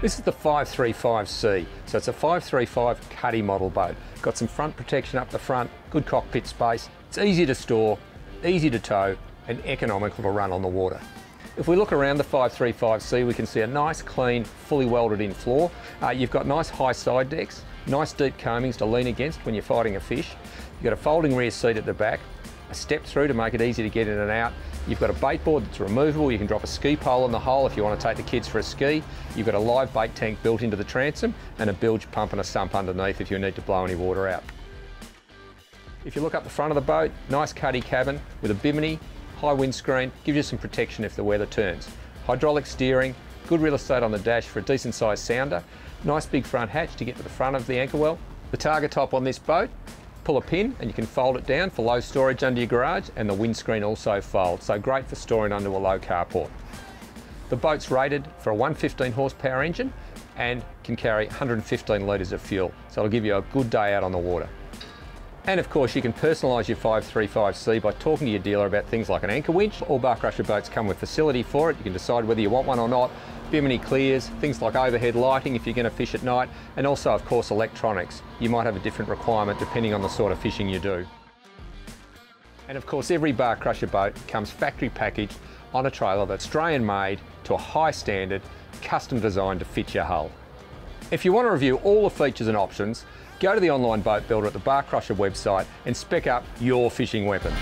This is the 535C, so it's a 535 Cuddy model boat. Got some front protection up the front, good cockpit space. It's easy to store, easy to tow, and economical to run on the water. If we look around the 535C, we can see a nice, clean, fully welded in floor. Uh, you've got nice high side decks, nice deep coamings to lean against when you're fighting a fish. You've got a folding rear seat at the back, a step through to make it easy to get in and out. You've got a bait board that's removable. You can drop a ski pole in the hole if you want to take the kids for a ski. You've got a live bait tank built into the transom and a bilge pump and a sump underneath if you need to blow any water out. If you look up the front of the boat, nice cuddy cabin with a bimini, high windscreen, gives you some protection if the weather turns. Hydraulic steering, good real estate on the dash for a decent sized sounder, nice big front hatch to get to the front of the anchor well. The targa top on this boat, pull a pin and you can fold it down for low storage under your garage and the windscreen also folds, so great for storing under a low carport. The boat's rated for a 115 horsepower engine and can carry 115 litres of fuel, so it'll give you a good day out on the water. And of course you can personalise your 535C by talking to your dealer about things like an anchor winch. All Bar Crusher boats come with facility for it. You can decide whether you want one or not. Bimini clears, things like overhead lighting if you're going to fish at night, and also of course electronics. You might have a different requirement depending on the sort of fishing you do. And of course every Bar Crusher boat comes factory packaged on a trailer that's Australian made to a high standard, custom designed to fit your hull. If you want to review all the features and options, go to the online boat builder at the Bar Crusher website and spec up your fishing weapon.